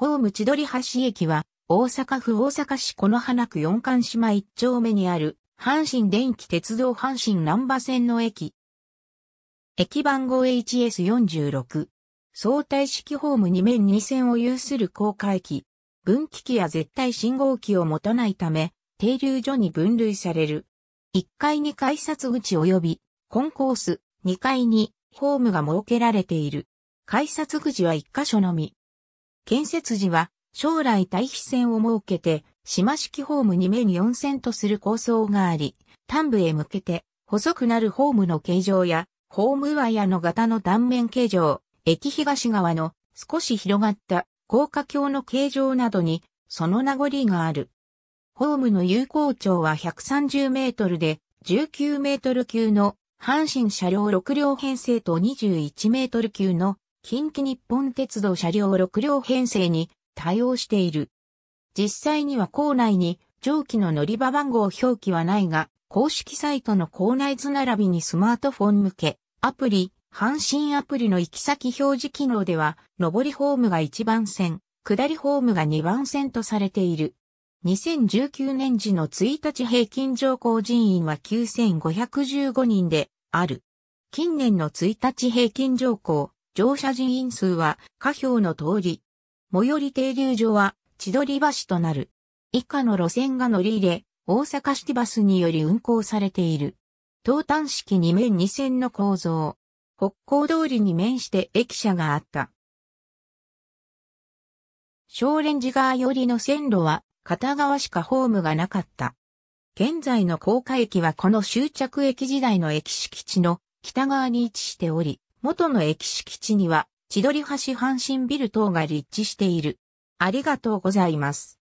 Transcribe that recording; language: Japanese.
ホーム千鳥橋駅は、大阪府大阪市此花区四冠島一丁目にある、阪神電気鉄道阪神南波線の駅。駅番号 HS46。相対式ホーム2面2線を有する高架駅。分岐器や絶対信号機を持たないため、停留所に分類される。1階に改札口及び、コンコース、2階にホームが設けられている。改札口は1箇所のみ。建設時は将来対比線を設けて、島式ホーム2面4線とする構想があり、端部へ向けて細くなるホームの形状や、ホームワイヤの型の断面形状、駅東側の少し広がった高架橋の形状などにその名残がある。ホームの有効長は130メートルで19メートル級の阪神車両6両編成と21メートル級の近畿日本鉄道車両6両編成に対応している。実際には構内に上記の乗り場番号表記はないが、公式サイトの構内図並びにスマートフォン向け、アプリ、阪神アプリの行き先表示機能では、上りホームが1番線、下りホームが2番線とされている。2019年時の1日平均乗降人員は9515人である。近年の1日平均乗降、乗車人員数は下表の通り。最寄り停留所は千鳥橋となる。以下の路線が乗り入れ、大阪シティバスにより運行されている。東端式2面2線の構造。北港通りに面して駅舎があった。小蓮寺川寄りの線路は片側しかホームがなかった。現在の高架駅はこの終着駅時代の駅敷地の北側に位置しており、元の駅敷地には千鳥橋阪神ビル等が立地している。ありがとうございます。